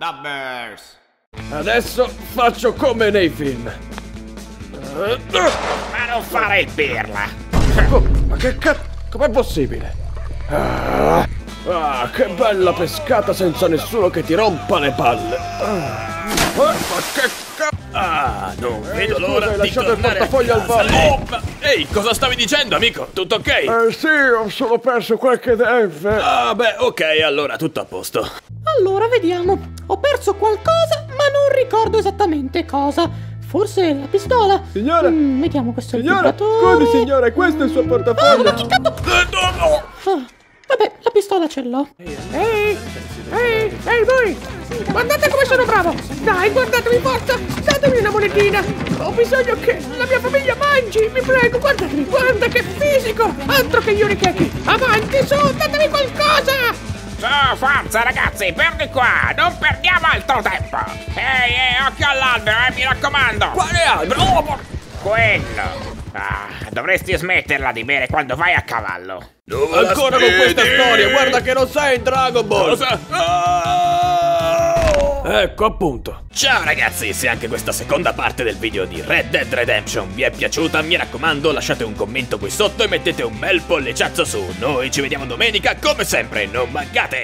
Numbers. Adesso faccio come nei film. Ma non fare il pirla! Oh, ma che cazzo? Com'è possibile? Ah, ah, che bella pescata senza nessuno che ti rompa le palle. Ah, ma che cazzo? Ah, non vedo scusa, l'ora hai di lasciato il portafoglio al bar. Oh, Ehi, cosa stavi dicendo, amico? Tutto ok? Eh sì, ho solo perso qualche def. Ah, beh, ok, allora tutto a posto. Allora, vediamo. Ho perso qualcosa, ma non ricordo esattamente cosa. Forse la pistola. Signora? Mm, vediamo questo Signora, scusi signora, questo è il suo Ah, portafoglio. ma che cazzo? Eh. Ah, vabbè, la pistola ce l'ho. Ehi, ehi, ehi voi! Guardate come sono bravo! Dai, guardatemi forza! Datemi una monetina! Ho bisogno che la mia famiglia mangi! Vi prego, guardatemi, guarda che fisico! Altro che Yurikeki! Avanti, su, datemi qualcosa! Su, forza ragazzi, perdi qua! Non perdiamo altro tempo! Ehi, ehi, occhio all'albero, eh, mi raccomando! Quale albero? Oh, por- Quello! Ah, dovresti smetterla di bere quando vai a cavallo! Dove Ancora con questa storia, guarda che non sei in Dragon Ball. Cosa? Oh! Ecco appunto. Ciao ragazzi, se anche questa seconda parte del video di Red Dead Redemption vi è piaciuta, mi raccomando lasciate un commento qui sotto e mettete un bel polliciazzo su. Noi ci vediamo domenica, come sempre, non mancate!